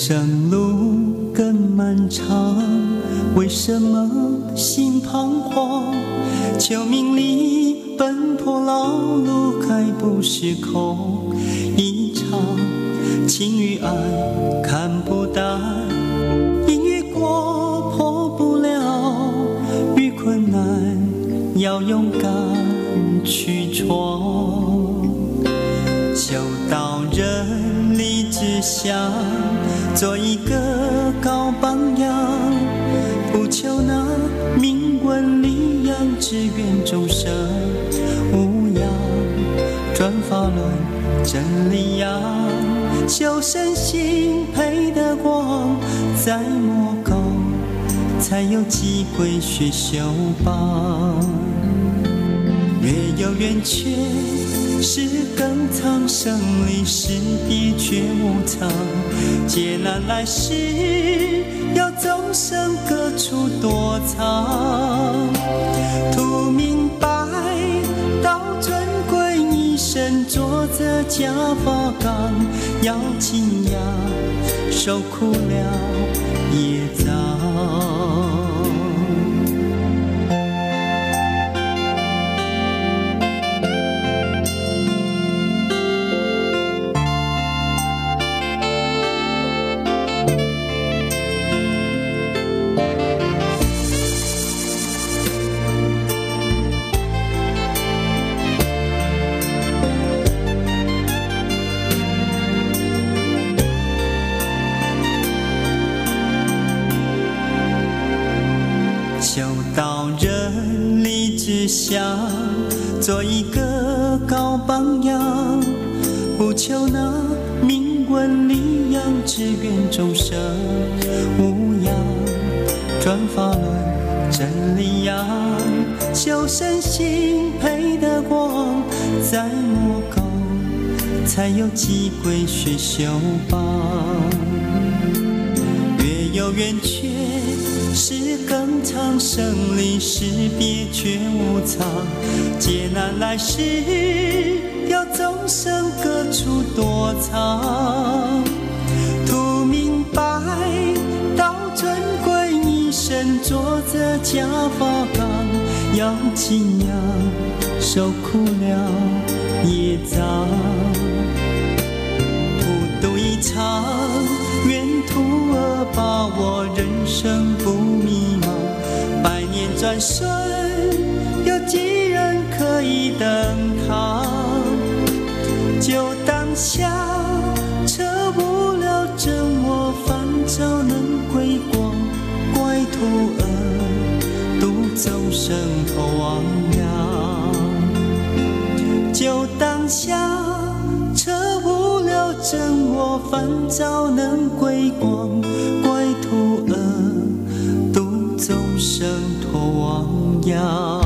人生路更漫长，为什么心彷徨？求名利奔波劳碌，还不是空一场。情与爱看不淡，音乐过破不了，遇困难要勇敢去闯。修道人立志向，做一个高榜样，不求那名闻利养，只愿众生无恙。转法轮真理扬，修身心配得光，在魔高才有机会学修榜。月有圆缺。是更藏，生离死别却无常。劫难来时，要众生各处躲藏。图明白，道尊贵，一生做着假发岗，要敬仰，受苦了也想做一个高榜样，不求那名闻利养，只愿众生无恙。转法轮真理扬，修身心配得光，在魔高才有机会学修榜。月有圆缺。是更长，生离死别却无常。劫难来时，要众生各处躲藏。图明白，道尊贵，一生做着假发岗，要敬仰，受苦了业障。转瞬，有几人可以等他？就当下，彻不了真我，烦躁能归光，怪徒儿度众生脱亡殃。就当下，彻不了真我，烦躁能归光，怪徒儿度众生。要。